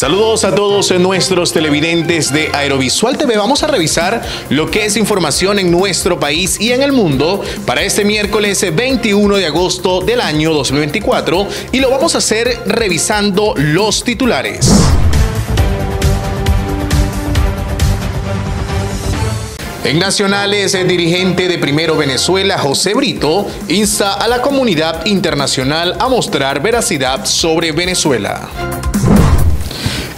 Saludos a todos nuestros televidentes de Aerovisual TV. Vamos a revisar lo que es información en nuestro país y en el mundo para este miércoles 21 de agosto del año 2024 y lo vamos a hacer revisando los titulares. En Nacionales, el dirigente de Primero Venezuela, José Brito, insta a la comunidad internacional a mostrar veracidad sobre Venezuela.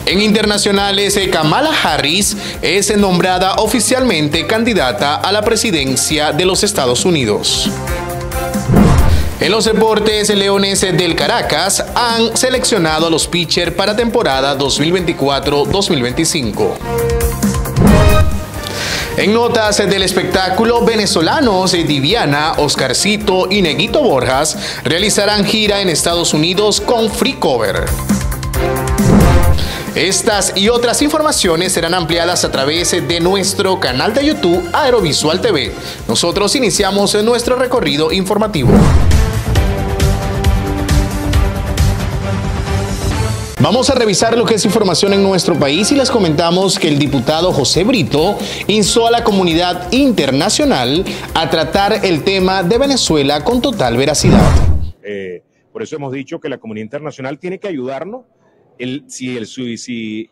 En internacionales, Kamala Harris es nombrada oficialmente candidata a la presidencia de los Estados Unidos. En los deportes, Leones del Caracas han seleccionado a los pitchers para temporada 2024-2025. En notas del espectáculo, venezolanos Diviana, Oscarcito y Neguito Borjas realizarán gira en Estados Unidos con Free Cover. Estas y otras informaciones serán ampliadas a través de nuestro canal de YouTube Aerovisual TV. Nosotros iniciamos nuestro recorrido informativo. Vamos a revisar lo que es información en nuestro país y les comentamos que el diputado José Brito instó a la comunidad internacional a tratar el tema de Venezuela con total veracidad. Eh, por eso hemos dicho que la comunidad internacional tiene que ayudarnos si,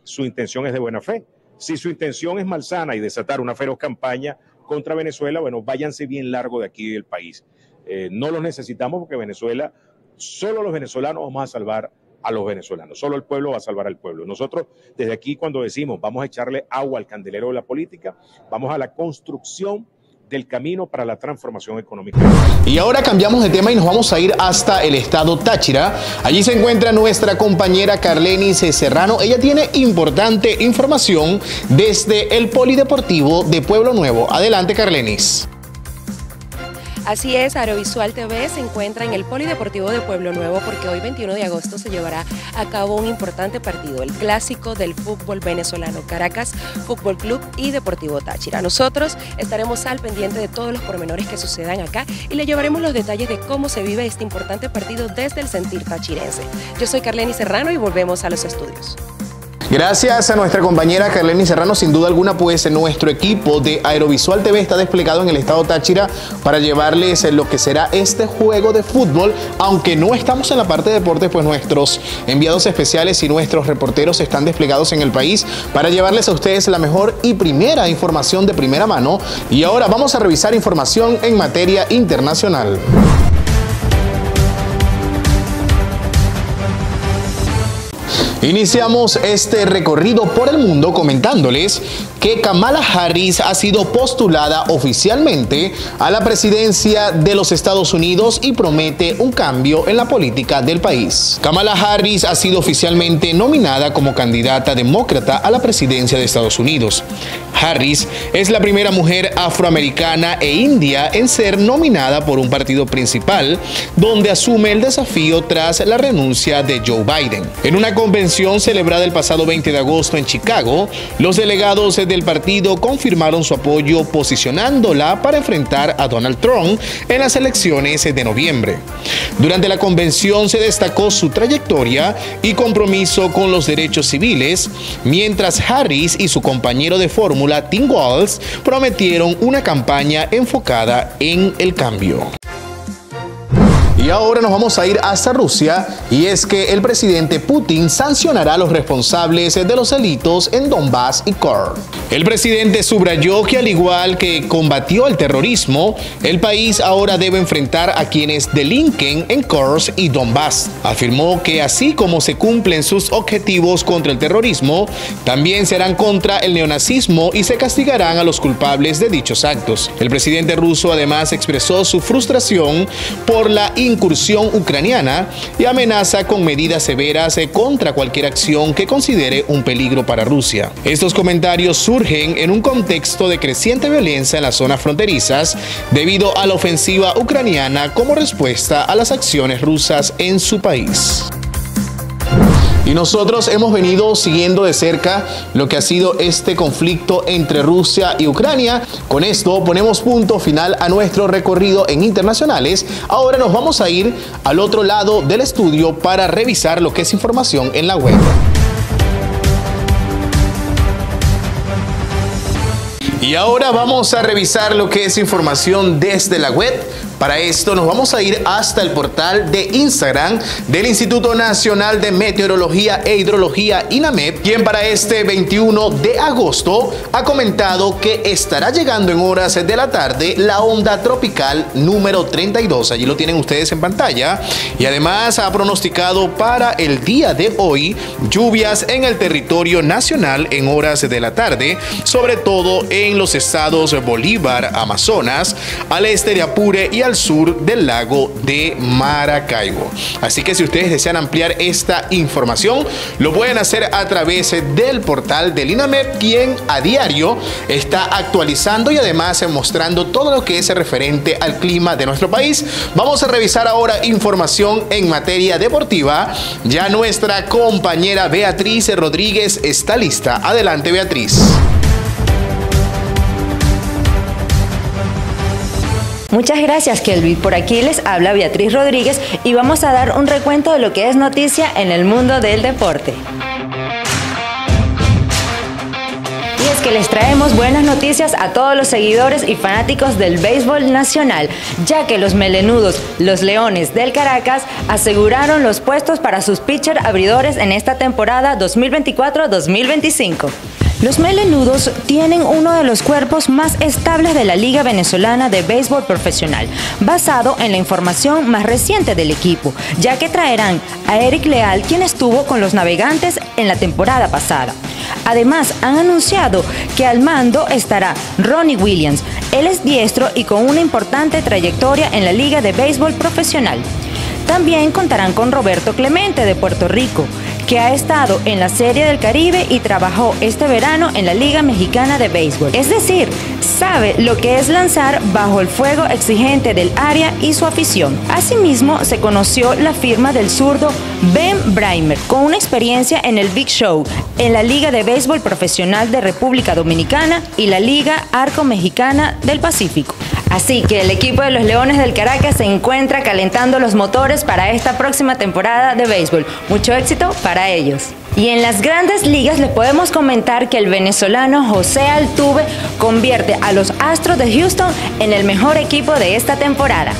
su, intención es de buena fe. Si su intención es malsana y desatar una feroz campaña contra Venezuela, bueno, váyanse bien largo de aquí del país. Eh, no los necesitamos porque Venezuela, solo los venezolanos vamos a salvar a los venezolanos, solo el pueblo va a salvar al pueblo. Nosotros desde aquí cuando decimos vamos a echarle agua al candelero de la política, vamos a la construcción del camino para la transformación económica. Y ahora cambiamos de tema y nos vamos a ir hasta el estado Táchira. Allí se encuentra nuestra compañera Carlenis Serrano. Ella tiene importante información desde el Polideportivo de Pueblo Nuevo. Adelante, Carlenis. Así es, Aerovisual TV se encuentra en el Polideportivo de Pueblo Nuevo porque hoy 21 de agosto se llevará a cabo un importante partido, el clásico del fútbol venezolano Caracas Fútbol Club y Deportivo Táchira. Nosotros estaremos al pendiente de todos los pormenores que sucedan acá y le llevaremos los detalles de cómo se vive este importante partido desde el sentir tachirense. Yo soy Carleni Serrano y volvemos a los estudios. Gracias a nuestra compañera Carleni Serrano, sin duda alguna, pues nuestro equipo de Aerovisual TV está desplegado en el estado Táchira para llevarles lo que será este juego de fútbol. Aunque no estamos en la parte de deportes, pues nuestros enviados especiales y nuestros reporteros están desplegados en el país para llevarles a ustedes la mejor y primera información de primera mano. Y ahora vamos a revisar información en materia internacional. Iniciamos este recorrido por el mundo comentándoles que Kamala Harris ha sido postulada oficialmente a la presidencia de los Estados Unidos y promete un cambio en la política del país. Kamala Harris ha sido oficialmente nominada como candidata demócrata a la presidencia de Estados Unidos. Harris es la primera mujer afroamericana e india en ser nominada por un partido principal, donde asume el desafío tras la renuncia de Joe Biden. En una convención celebrada el pasado 20 de agosto en Chicago, los delegados del partido confirmaron su apoyo posicionándola para enfrentar a Donald Trump en las elecciones de noviembre. Durante la convención se destacó su trayectoria y compromiso con los derechos civiles, mientras Harris y su compañero de fórmula Tim Walz prometieron una campaña enfocada en el cambio. Y ahora nos vamos a ir hasta Rusia y es que el presidente Putin sancionará a los responsables de los delitos en Donbass y Kursk. El presidente subrayó que al igual que combatió el terrorismo, el país ahora debe enfrentar a quienes delinquen en Kursk y Donbass. Afirmó que así como se cumplen sus objetivos contra el terrorismo, también serán contra el neonazismo y se castigarán a los culpables de dichos actos. El presidente ruso además expresó su frustración por la incursión ucraniana y amenaza con medidas severas contra cualquier acción que considere un peligro para Rusia. Estos comentarios surgen en un contexto de creciente violencia en las zonas fronterizas debido a la ofensiva ucraniana como respuesta a las acciones rusas en su país. Y nosotros hemos venido siguiendo de cerca lo que ha sido este conflicto entre Rusia y Ucrania. Con esto ponemos punto final a nuestro recorrido en internacionales. Ahora nos vamos a ir al otro lado del estudio para revisar lo que es información en la web. Y ahora vamos a revisar lo que es información desde la web. Para esto nos vamos a ir hasta el portal de Instagram del Instituto Nacional de Meteorología e Hidrología INAMEP, quien para este 21 de agosto ha comentado que estará llegando en horas de la tarde la onda tropical número 32. Allí lo tienen ustedes en pantalla. Y además ha pronosticado para el día de hoy lluvias en el territorio nacional en horas de la tarde, sobre todo en los estados Bolívar, Amazonas, al este de Apure y al sur del lago de Maracaibo. Así que si ustedes desean ampliar esta información, lo pueden hacer a través del portal del INAMEP, quien a diario está actualizando y además mostrando todo lo que es referente al clima de nuestro país. Vamos a revisar ahora información en materia deportiva. Ya nuestra compañera Beatriz Rodríguez está lista. Adelante, Beatriz. Muchas gracias, Kelvin. Por aquí les habla Beatriz Rodríguez y vamos a dar un recuento de lo que es noticia en el mundo del deporte. Y es que les traemos buenas noticias a todos los seguidores y fanáticos del béisbol nacional, ya que los melenudos, los Leones del Caracas, aseguraron los puestos para sus pitcher abridores en esta temporada 2024-2025. Los melenudos tienen uno de los cuerpos más estables de la Liga Venezolana de Béisbol Profesional, basado en la información más reciente del equipo, ya que traerán a Eric Leal, quien estuvo con los navegantes en la temporada pasada. Además, han anunciado que al mando estará Ronnie Williams. Él es diestro y con una importante trayectoria en la Liga de Béisbol Profesional. También contarán con Roberto Clemente de Puerto Rico, que ha estado en la Serie del Caribe y trabajó este verano en la Liga Mexicana de Béisbol. Es decir, sabe lo que es lanzar bajo el fuego exigente del área y su afición. Asimismo, se conoció la firma del zurdo Ben Breimer, con una experiencia en el Big Show, en la Liga de Béisbol Profesional de República Dominicana y la Liga Arco Mexicana del Pacífico. Así que el equipo de los Leones del Caracas se encuentra calentando los motores para esta próxima temporada de béisbol. Mucho éxito para ellos. Y en las grandes ligas le podemos comentar que el venezolano José Altuve convierte a los Astros de Houston en el mejor equipo de esta temporada.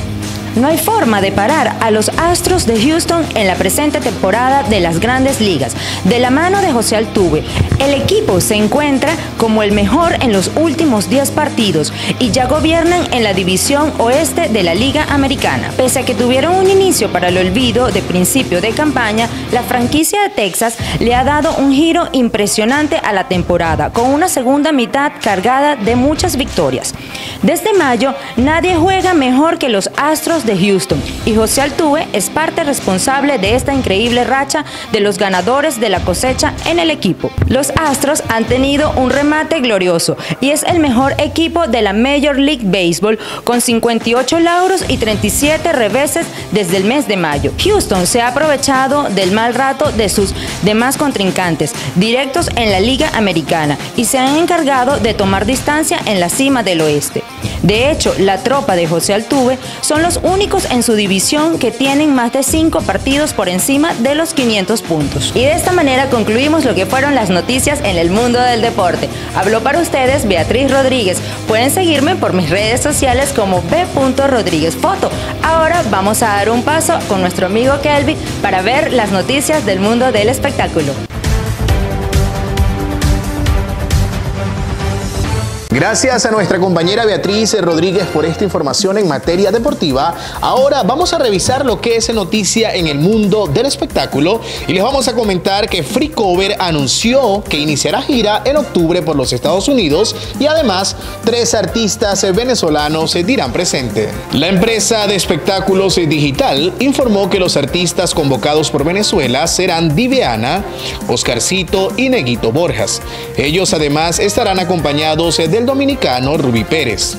No hay forma de parar a los Astros de Houston en la presente temporada de las grandes ligas. De la mano de José Altuve, el equipo se encuentra como el mejor en los últimos 10 partidos y ya gobiernan en la división oeste de la Liga Americana. Pese a que tuvieron un inicio para el olvido de principio de campaña, la franquicia de Texas le ha dado un giro impresionante a la temporada, con una segunda mitad cargada de muchas victorias. Desde mayo, nadie juega mejor que los Astros de Houston y José Altuve es parte responsable de esta increíble racha de los ganadores de la cosecha en el equipo. Los Astros han tenido un remate glorioso y es el mejor equipo de la Major League Baseball con 58 lauros y 37 reveses desde el mes de mayo. Houston se ha aprovechado del mal rato de sus demás contrincantes directos en la Liga Americana y se han encargado de tomar distancia en la cima del oeste. De hecho, la tropa de José Altuve son los únicos en su división que tienen más de 5 partidos por encima de los 500 puntos. Y de esta manera concluimos lo que fueron las noticias en el mundo del deporte. Habló para ustedes Beatriz Rodríguez. Pueden seguirme por mis redes sociales como b.rodríguezfoto. Ahora vamos a dar un paso con nuestro amigo Kelvin para ver las noticias del mundo del espectáculo. Gracias a nuestra compañera Beatriz Rodríguez por esta información en materia deportiva. Ahora vamos a revisar lo que es noticia en el mundo del espectáculo y les vamos a comentar que Free Cover anunció que iniciará gira en octubre por los Estados Unidos y además tres artistas venezolanos se dirán presente. La empresa de espectáculos digital informó que los artistas convocados por Venezuela serán Diveana, Oscarcito y Neguito Borjas. Ellos además estarán acompañados de dominicano Ruby Pérez.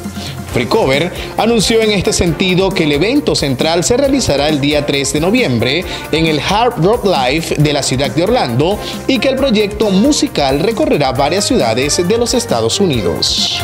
Freecover anunció en este sentido que el evento central se realizará el día 3 de noviembre en el Hard Rock Live de la ciudad de Orlando y que el proyecto musical recorrerá varias ciudades de los Estados Unidos.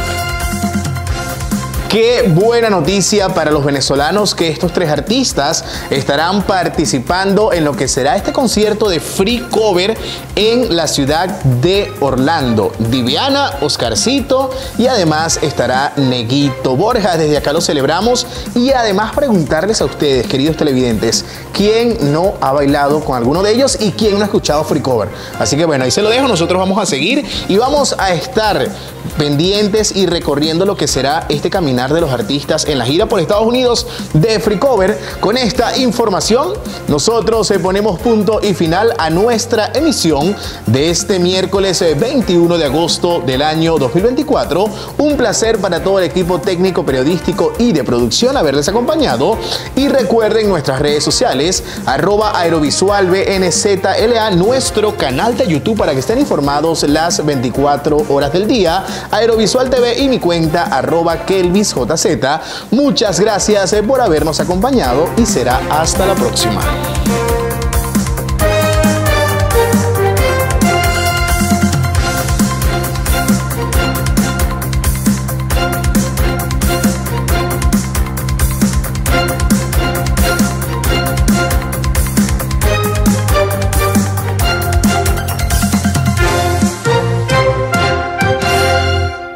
Qué buena noticia para los venezolanos que estos tres artistas estarán participando en lo que será este concierto de free cover en la ciudad de Orlando. Diviana, Oscarcito y además estará Neguito Borja. Desde acá lo celebramos y además preguntarles a ustedes, queridos televidentes, quién no ha bailado con alguno de ellos y quién no ha escuchado free cover. Así que bueno, ahí se lo dejo, nosotros vamos a seguir y vamos a estar pendientes y recorriendo lo que será este caminar de los artistas en la gira por Estados Unidos de Free Cover. Con esta información, nosotros eh, ponemos punto y final a nuestra emisión de este miércoles 21 eh, de agosto del año 2024. Un placer para todo el equipo técnico, periodístico y de producción haberles acompañado. Y recuerden nuestras redes sociales, arroba aerovisual BNZLA, nuestro canal de YouTube para que estén informados las 24 horas del día Aerovisual TV y mi cuenta arroba KelvisJZ. Muchas gracias eh, por habernos acompañado y será hasta la próxima.